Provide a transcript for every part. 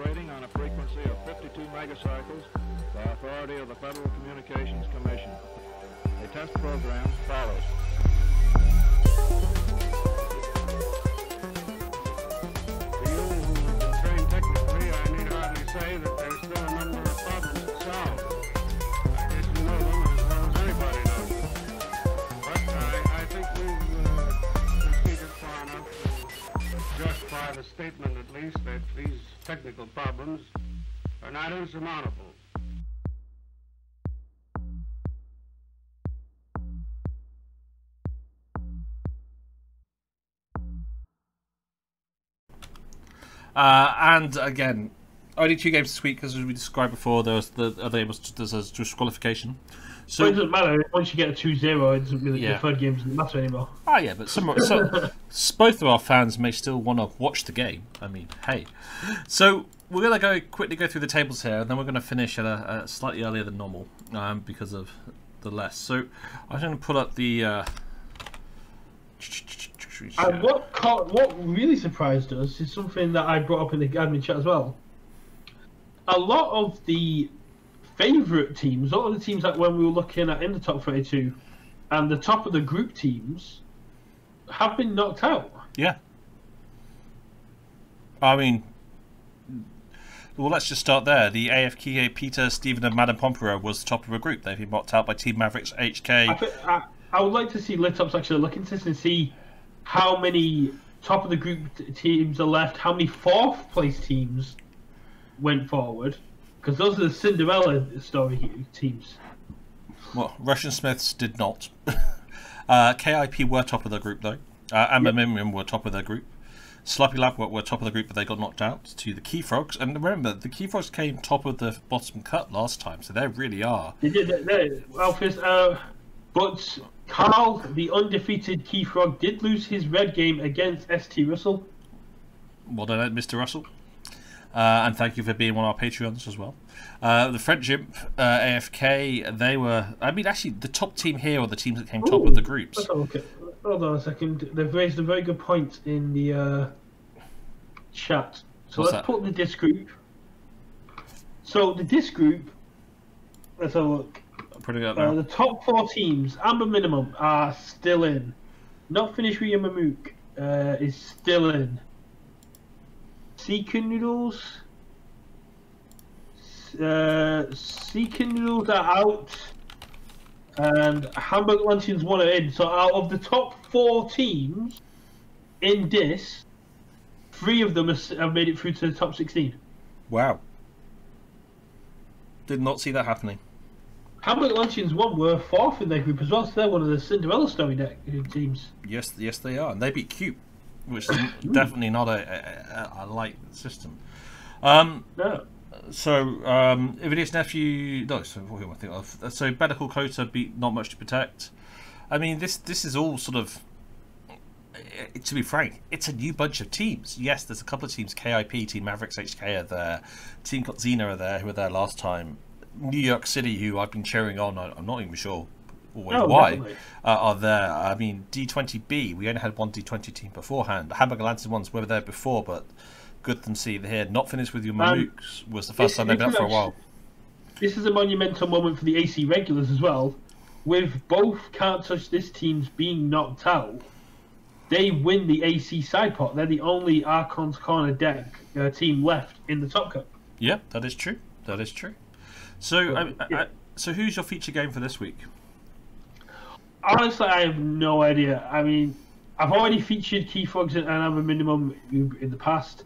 operating on a frequency of 52 megacycles by authority of the Federal Communications Commission. A test program follows. You trained technically, I need hardly say that there's still a number of problems to solve. I guess know them as well as anybody. But I, I think we've uh, proceeded far enough to justify the statement, at least, that these technical problems are not insurmountable. Uh, and again, only two games this week, as we described before. There was the other was there's a disqualification. So it doesn't matter. Once you get a 2-0, it doesn't really Yeah. the third game doesn't matter anymore. ah yeah, but some so, both of our fans may still want to watch the game. I mean, hey. So we're gonna go quickly go through the tables here, and then we're gonna finish at a, a slightly earlier than normal um, because of the less. So I'm gonna pull up the. Uh, And what caught, what really surprised us is something that I brought up in the admin chat as well. A lot of the favourite teams, all of the teams that when we were looking at in the top 32, and the top of the group teams, have been knocked out. Yeah. I mean, well, let's just start there. The AFK Peter, Stephen, and Madame Pompero was the top of a group. They've been knocked out by Team Mavericks, I, HK. I, I would like to see Litops actually look into this and see how many top of the group teams are left, how many fourth place teams went forward, because those are the Cinderella story teams. Well, Russian Smiths did not. uh, KIP were top of the group, though. Uh, Amber Mimrim were top of their group. Sloppy Lab were, were top of the group, but they got knocked out to the Key Frogs. And remember, the Key Frogs came top of the bottom cut last time, so they really are. They did they, they, well, first, uh, but Carl, the undefeated Key Frog, did lose his red game against ST Russell. Well done, Mr. Russell. Uh, and thank you for being one of our Patreons as well. Uh, the French Imp, uh, AFK, they were. I mean, actually, the top team here are the teams that came top of the groups. Let's have a look at- Hold on a second. They've raised a very good point in the uh, chat. So What's let's that? put the disc group. So the disc group. Let's have a look. I'm putting it up Uh, now. the top four teams, Amber Minimum, are still in. Not finished with Yamamook uh, is still in. Seeker Noodles. Uh, Seeker Noodles are out. And Hamburg Luncheons one are in. So out of the top four teams in this, three of them have have made it through to the top 16. Wow. Did not see that happening. Hamburg Luncheons one were fourth in their group as well, so they're one of the Cinderella story deck teams. Yes, yes, they are, and they beat Cube, which is definitely not a, a, a light system. Um, No. so um, Ividius nephew, no, so who am I thinking of? So Better Call Kota beat Not Much to Protect. I mean, this this is all sort of. eh, To be frank, it's a new bunch of teams. Yes, there's a couple of teams. KIP, Team Mavericks, HK are there. Team Xena are there, who were there last time. New York City, who I've been cheering on. I'm not even sure always Oh, why uh, are there. I mean, D20B, we only had one D20 team beforehand. The Hamburger Lancers ones were there before, but good to see here. Not finished with your Mamooks was the first this- time they've been up for a while. This is a monumental moment for the AC regulars as well. With both Can't Touch This teams being knocked out, they win the AC side pot. They're the only Archon's Corner deck uh, team left in the Top Cup. Yeah, that is true. That is true. So, yeah. I- so who's your feature game for this week? Honestly, I have no idea. I mean, I've already featured Key Frogs and Amber Minimum in the past.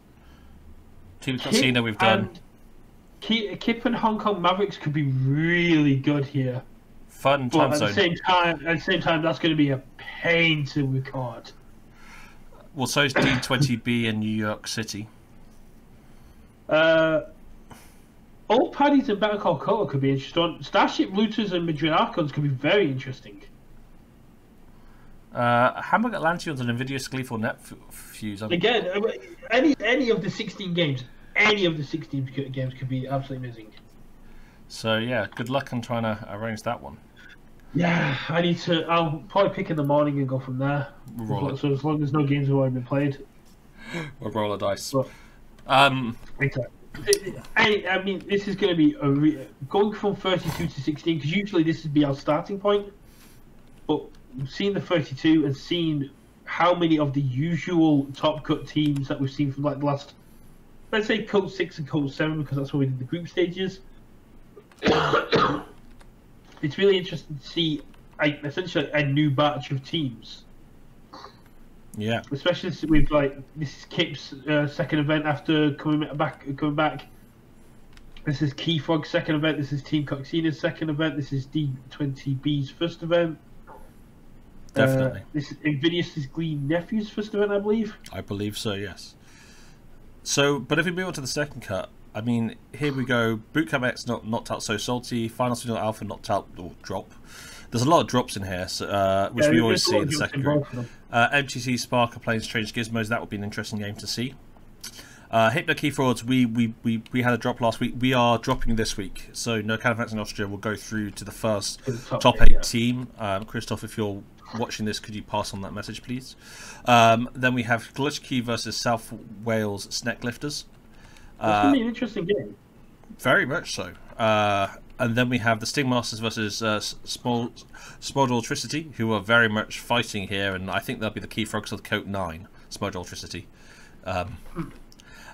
Team Kip Casino we've done. and- Kip and Hong Kong Mavericks could be really good here. Fun But time at the same time, at the same time, that's going to be a pain to record. Well, so is D20B in New York City. Uh, Old Paddies and Better Call could be interesting. Starship Looters and Madrid Archons could be very interesting. Uh, Hamburg Atlanteans and Nvidia Gleeful Net Fuse. I'm- Again, uh, any any of the 16 games, any of the 16 games could be absolutely amazing. So, yeah, good luck on trying to arrange that one. Yeah, I need to. I'll probably pick in the morning and go from there. Roll it. So as long as no games have already been played. Or roll a dice. Well- Um, Exactly. I, I mean, this is going to be a re- going from 32 to 16 because usually this would be our starting point. But seeing the 32 and seen how many of the usual top cut teams that we've seen from like the last, let's say KOTE six and KOTE seven because that's what we did the group stages. it's really interesting to see essentially a new batch of teams Yeah. especially with like this is Kip's uh, second event after coming back. Coming back. This is Key Frog's second event. This is Team Coxina's second event. This is D20B's first event. Definitely. Uh, this is Invidious's Green Nephew's first event, I believe. I believe so, yes. So, but if we move on to the second cut, I mean, here we go. Bootcamp X not knocked out So Salty, Final Swindle Alpha knocked out or drop. There's a lot of drops in here, so, uh, which Yeah, we always see in the second group. both of them. Uh, MTC Spark are playing Strange Gizmos. That would be an interesting game to see. Uh, Hypno Key Frauds, we, we, we, we had a drop last week. We are dropping this week. So No Califax in Austria will go through to the first top top eight, eight yeah. team. Um, Christoph, if you're watching this, could you pass on that message, please? Um, then we have Glitchkey versus South Wales Snack Lifters. It's Uh, gonna be an interesting game. very much so. Uh, and then we have the Stingmasters versus uh, Small Smudge Electricity, who are very much fighting here, and I think they'll be the key frogs of KOTE Nine. Smudge Electricity. Um,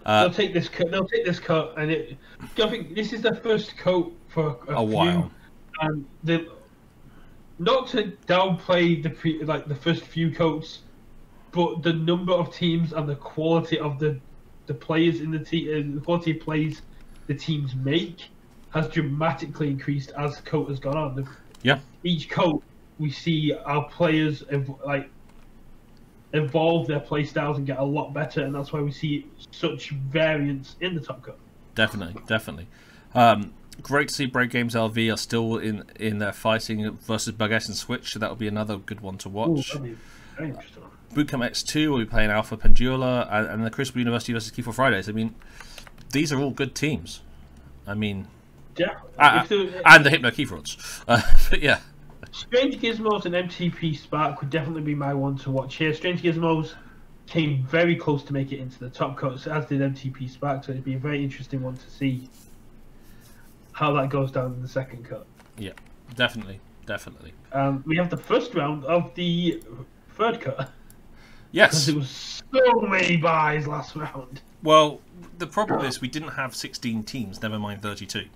uh, they'll take this. Cut, they'll take this cut, and it. I think this is their first KOTE for a, A while. and they. Not to downplay the pre, like the first few KOTEs, but the number of teams and the quality of the the players in the team, the quality of plays the teams make, has dramatically increased as the KOTE has gone on. The, yeah, each KOTE we see our players ev- like evolve their play styles and get a lot better, and that's why we see such variance in the top coat. definitely, definitely. Um, great to see Break Games LV are still in in their fighting versus Buggess and Switch, so that'll be another good one to watch. that'd be very interesting. Bootcamp X2 will be playing Alpha Pendula, and, and the Crucible University versus Key for Fridays. I mean, these are all good teams. I mean, Yeah, if and the Hypno Key Frauds. Uh, but yeah. Strange Gizmos and MTP Spark would definitely be my one to watch here. Strange Gizmos came very close to make it into the top cuts, as did MTP Spark, so it'd be a very interesting one to see how that goes down in the second cut. Yeah, definitely, definitely. Um, we have the first round of the third cut. Yes. Because there was so many buys last round. Well, the problem is we didn't have 16 teams, never mind 32.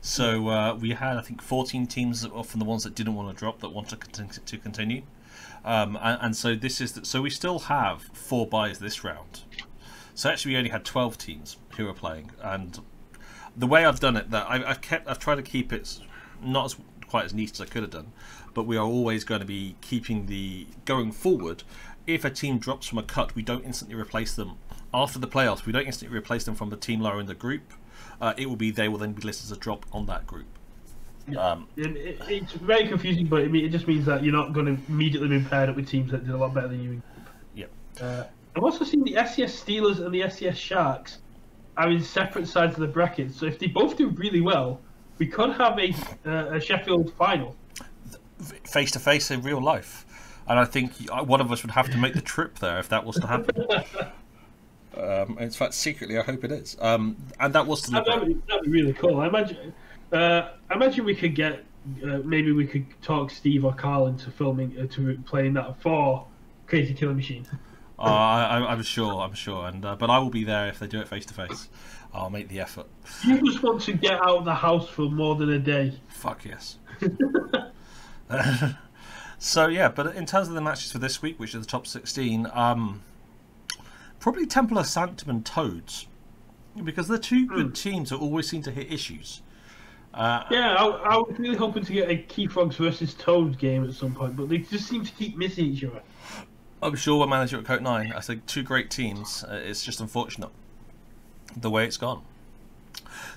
So uh, we had, I think, 14 teams that were from the ones that didn't want to drop that want to, to continue. Um, and, and so this is the, so we still have four buys this round. So actually, we only had 12 teams who were playing, and the way I've done it, that I, I've kept, I've tried to keep it not as quite as neat as I could have done, but we are always going to be keeping the going forward. If a team drops from a cut, we don't instantly replace them after the playoffs. We don't instantly replace them from the team lower in the group. Uh, it will be they will then be listed as a drop on that group. Um, it, it's very confusing, but it, mean, it just means that you're not going to immediately be paired up with teams that did a lot better than you. Yep. Uh, I've also seen the SES Steelers and the SES Sharks are in separate sides of the bracket, so if they both do really well, we could have a, uh, a Sheffield final. face to face in real life. And I think one of us would have to make the trip there if that was to happen. Um, in fact, secretly, I hope it is. Um, and that was to That'd be, that'd be really cool. I imagine. Uh, I imagine we could get. Uh, maybe we could talk Steve or Carl into filming uh, to playing that for Crazy Killer Machine. Uh, I, I- I'm sure, I'm sure, and uh, but I will be there if they do it face to face. I'll make the effort. You just want to get out of the house for more than a day. Fuck yes. so yeah, but in terms of the matches for this week, which are the top 16, um, probably Templar Sanctum and Toads, because the two good teams that always seem to hit issues. Uh, Yeah, I, I was really hoping to get a Key Frogs versus Toads game at some point, but they just seem to keep missing each other. I'm sure we're manager at KOTE Nine. I think two great teams. Uh, it's just unfortunate the way it's gone.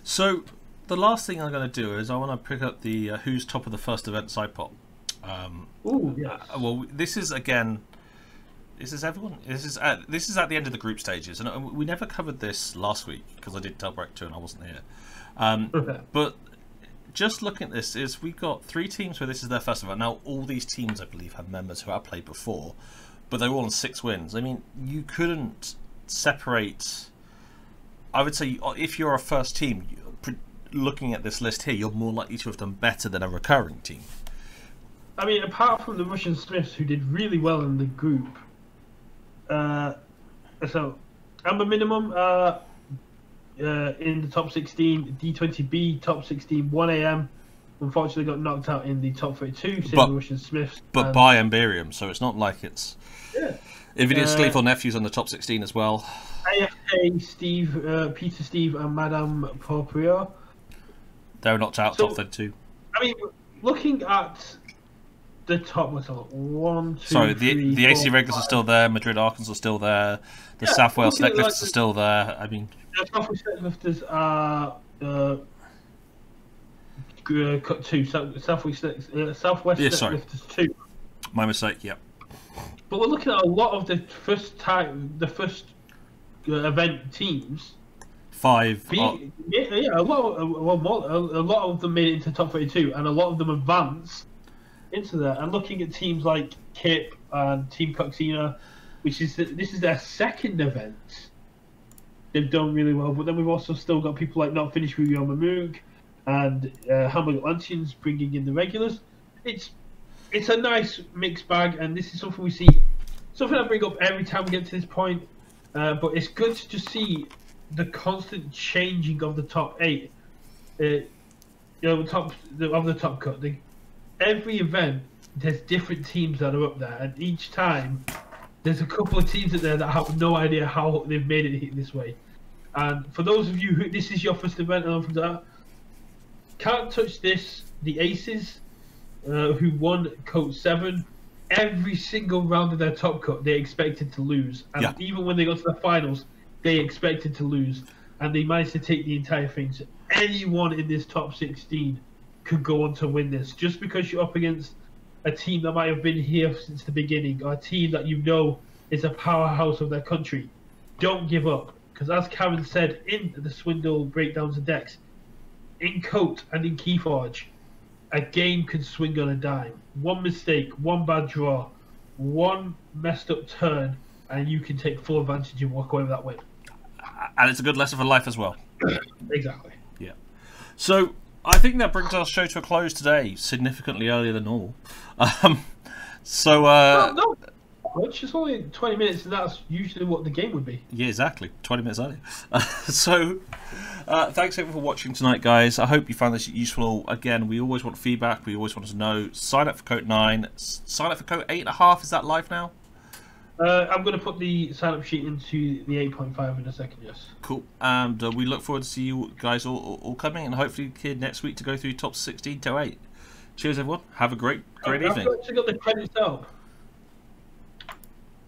So the last thing I'm going to do is I want to pick up the uh, who's top of the first event side pot. Um, Ooh, yeah. Uh, well, this is again. This is everyone. This is at, this is at the end of the group stages, and uh, we never covered this last week because I did Delbrecht two and I wasn't here. Um, but just looking at this, is we've got three teams where this is their first event. Now, all these teams, I believe, have members who have played before, but they're all on six wins. I mean, you couldn't separate I would say if you're a first team, looking at this list here, you're more likely to have done better than a recurring team. I mean, apart from the Russian Smiths, who did really well in the group, uh, so Amber Minimum uh, uh, in the top 16, D20B top 16, 1am. Unfortunately, got knocked out in the top 32. Same But- Russian Smiths. But and- by Emberium, so it's not like it's. Yeah. Invidious Uh, Gleeful Nephews on the top 16 as well. AFK, Steve, uh, Peter Steve, and Madame Proprio. They're knocked out, So- top 32. I mean, looking at the top, what's that? One, two, Sorry, the three, the AC four, regulars are still there. Madrid Archons are still there. The Yeah, South Wales looking like are still there. I mean, The Southwest lifters are uh, uh, cut two. South, Southwest uh, Southwest Yeah, sorry. two. my mistake. Yep. But we're looking at a lot of the first time, the first uh, event teams. Five. Be, are- yeah, yeah, a lot, of, well, a, a lot of them made it into top thirty-two, and a lot of them advanced into that. And looking at teams like Kip and Team Coxina, which is this is their second event. They've done really well, but then we've also still got people like Not Finished with Yoma Moog and uh, Hamburg Atlanteans bringing in the regulars. It's it's a nice mixed bag, and this is something we see, something I bring up every time we get to this point. Uh, but it's good to just see the constant changing of the top eight. Uh, you know, the top the, of the top cut. The, every event, there's different teams that are up there, and each time there's a couple of teams up there that have no idea how they've made it this way. And for those of you who this is your first event and from that, can't touch this. The Aces, uh, who won KOTE Seven, every single round of their top cut they expected to lose, and Yeah. even when they got to the finals, they expected to lose, and they managed to take the entire thing. So anyone in this top 16 could go on to win this, just because you're up against a team that might have been here since the beginning, or a team that you know is a powerhouse of their country. Don't give up, because as Karen said in the Swindle breakdowns and decks, in KOTE and in Keyforge, a game can swing on a dime. One mistake, one bad draw, one messed up turn, and you can take full advantage and walk away with that win. and it's a good lesson for life as well. Exactly. Yeah. So I think that brings our show to a close today, significantly earlier than normal. Um, so uh, no, no, much. It's only 20 minutes, and that's usually what the game would be. yeah, exactly, twenty minutes earlier. so uh, thanks everyone for watching tonight, guys. I hope you found this useful. Again, we always want feedback. We always want to know. Sign up for KOTE Nine. S- Sign up for KOTE Eight and a Half. Is that live now? Uh, I'm going to put the sign up sheet into the 8.5 in a second, yes. Cool. And uh, we look forward to see you guys all, all, all coming, and hopefully here next week to go through top sixteen to eight. Cheers, everyone. Have a great, great I've evening. actually got the credits up.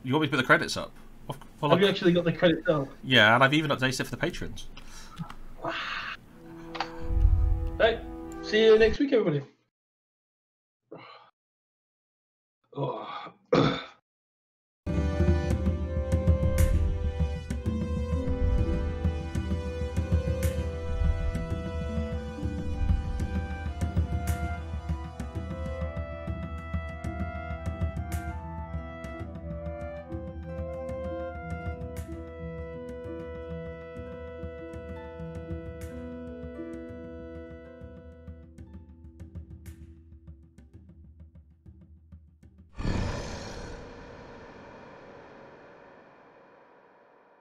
You want me to put the credits up? Well, Have you actually got the credits up? yeah, and I've even updated it for the patrons. Right. See you next week, everybody. Oh.